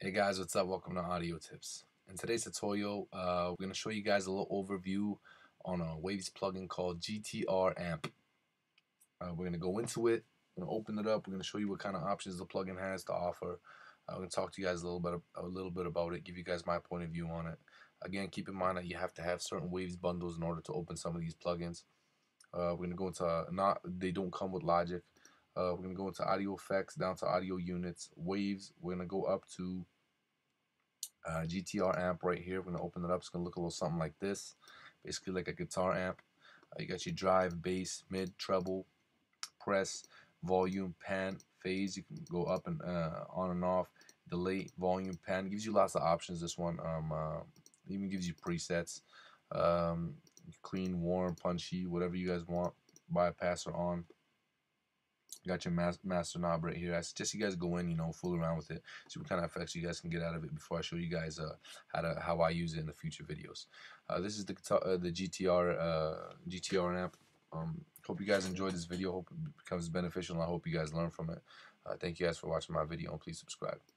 Hey guys, what's up? Welcome to Audio Tips. In today's tutorial, uh, we're going to show you guys a little overview on a Waves plugin called GTR Amp. Uh, we're going to go into it, we're going to open it up, we're going to show you what kind of options the plugin has to offer. Uh, I'm going to talk to you guys a little bit a little bit about it, give you guys my point of view on it. Again, keep in mind that you have to have certain Waves bundles in order to open some of these plugins. Uh, we're going to go into uh, not they don't come with Logic. Uh, we're going to go into audio effects, down to audio units, waves. We're going to go up to uh, GTR amp right here. We're going to open it up. It's going to look a little something like this. Basically like a guitar amp. Uh, you got your drive, bass, mid, treble, press, volume, pan, phase. You can go up and uh, on and off. Delay, volume, pan. It gives you lots of options, this one. Um, uh, even gives you presets. Um, clean, warm, punchy, whatever you guys want. Bypasser on. Got your master knob right here. I suggest you guys go in, you know, fool around with it, see what kind of effects you guys can get out of it before I show you guys uh, how to how I use it in the future videos. Uh, this is the uh, the GTR uh, GTR amp. Um, hope you guys enjoyed this video. Hope it becomes beneficial, I hope you guys learn from it. Uh, thank you guys for watching my video, and please subscribe.